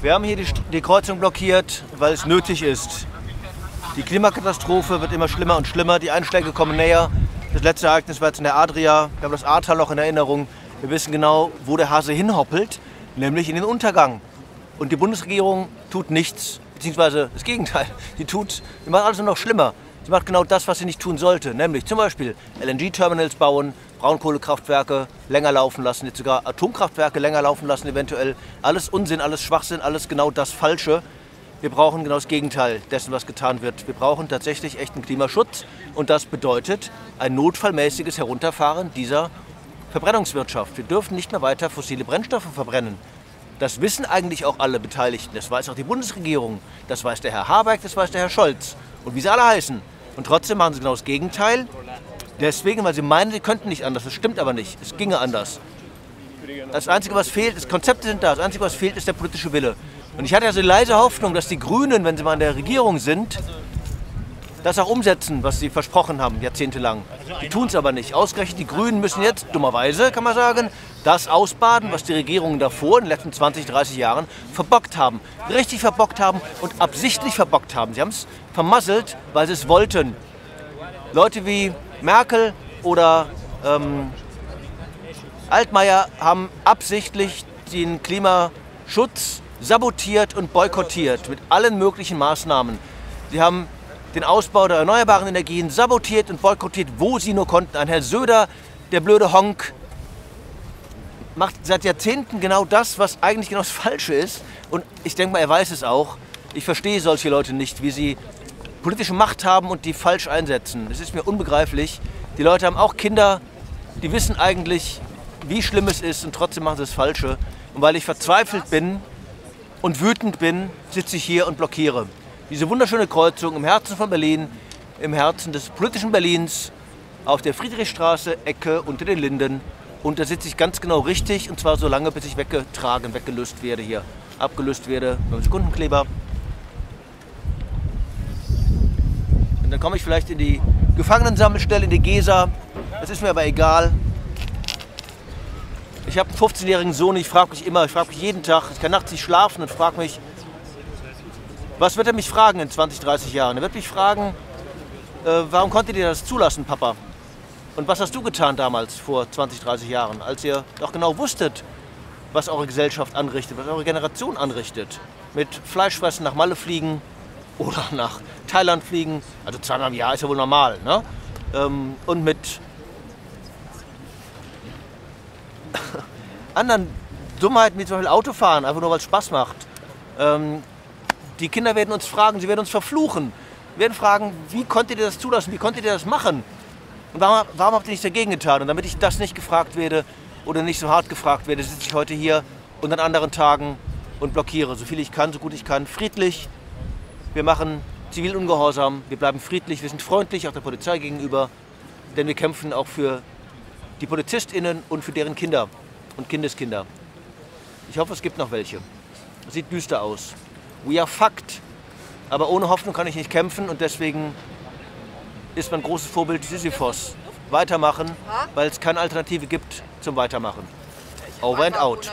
Wir haben hier die, die Kreuzung blockiert, weil es nötig ist. Die Klimakatastrophe wird immer schlimmer und schlimmer, die Einschläge kommen näher. Das letzte Ereignis war jetzt in der Adria. Wir haben das Ahrtal noch in Erinnerung. Wir wissen genau, wo der Hase hinhoppelt, nämlich in den Untergang. Und die Bundesregierung tut nichts, beziehungsweise das Gegenteil. Die tut, die macht alles nur noch schlimmer. Sie macht genau das, was sie nicht tun sollte, nämlich zum Beispiel LNG-Terminals bauen, Braunkohlekraftwerke länger laufen lassen, jetzt sogar Atomkraftwerke länger laufen lassen eventuell. Alles Unsinn, alles Schwachsinn, alles genau das Falsche. Wir brauchen genau das Gegenteil dessen, was getan wird. Wir brauchen tatsächlich echten Klimaschutz und das bedeutet ein notfallmäßiges Herunterfahren dieser Verbrennungswirtschaft. Wir dürfen nicht mehr weiter fossile Brennstoffe verbrennen. Das wissen eigentlich auch alle Beteiligten. Das weiß auch die Bundesregierung. Das weiß der Herr Habeck, das weiß der Herr Scholz. Und wie sie alle heißen. Und trotzdem machen sie genau das Gegenteil. Deswegen, weil sie meinen, sie könnten nicht anders. Das stimmt aber nicht. Es ginge anders. Das Einzige, was fehlt, ist Konzepte sind da. Das Einzige, was fehlt, ist der politische Wille. Und ich hatte also leise Hoffnung, dass die Grünen, wenn sie mal in der Regierung sind, das auch umsetzen, was sie versprochen haben, jahrzehntelang. Die tun es aber nicht. Ausgerechnet die Grünen müssen jetzt, dummerweise kann man sagen, das ausbaden, was die Regierungen davor in den letzten 20, 30 Jahren verbockt haben. Richtig verbockt haben und absichtlich verbockt haben. Sie haben es vermasselt, weil sie es wollten. Leute wie Merkel oder ähm, Altmaier haben absichtlich den Klimaschutz sabotiert und boykottiert mit allen möglichen Maßnahmen. Sie haben den Ausbau der erneuerbaren Energien sabotiert und boykottiert, wo sie nur konnten. Ein Herr Söder, der blöde Honk, macht seit Jahrzehnten genau das, was eigentlich genau das Falsche ist. Und ich denke mal, er weiß es auch. Ich verstehe solche Leute nicht, wie sie politische Macht haben und die falsch einsetzen. Das ist mir unbegreiflich. Die Leute haben auch Kinder, die wissen eigentlich, wie schlimm es ist und trotzdem machen sie das Falsche. Und weil ich verzweifelt bin und wütend bin, sitze ich hier und blockiere. Diese wunderschöne Kreuzung im Herzen von Berlin, im Herzen des politischen Berlins, auf der Friedrichstraße, Ecke unter den Linden. Und da sitze ich ganz genau richtig und zwar so lange, bis ich weggetragen, weggelöst werde hier. Abgelöst werde mit Sekundenkleber. Dann komme ich vielleicht in die Gefangenensammelstelle, in die Gesa. Das ist mir aber egal. Ich habe einen 15-jährigen Sohn, ich frage mich immer, ich frage mich jeden Tag, ich kann nachts nicht schlafen und frage mich, was wird er mich fragen in 20, 30 Jahren? Er wird mich fragen, äh, warum konntet ihr das zulassen, Papa? Und was hast du getan damals, vor 20, 30 Jahren, als ihr doch genau wusstet, was eure Gesellschaft anrichtet, was eure Generation anrichtet? Mit Fleischfressen nach Malle fliegen oder nach Thailand fliegen, also zweimal im Jahr ist ja wohl normal, ne? Ähm, und mit anderen Dummheiten wie zum Beispiel Autofahren, einfach nur weil es Spaß macht. Ähm, die Kinder werden uns fragen, sie werden uns verfluchen. Wir werden fragen, wie konntet ihr das zulassen, wie konntet ihr das machen? Und warum, warum habt ihr nichts dagegen getan? Und damit ich das nicht gefragt werde oder nicht so hart gefragt werde, sitze ich heute hier und an anderen Tagen und blockiere, so viel ich kann, so gut ich kann, friedlich. Wir machen Zivilungehorsam, wir bleiben friedlich, wir sind freundlich auch der Polizei gegenüber, denn wir kämpfen auch für die PolizistInnen und für deren Kinder und Kindeskinder. Ich hoffe, es gibt noch welche. Sieht düster aus. We are fucked. Aber ohne Hoffnung kann ich nicht kämpfen und deswegen ist mein großes Vorbild Sisyphos. Weitermachen, weil es keine Alternative gibt zum Weitermachen. Over and out.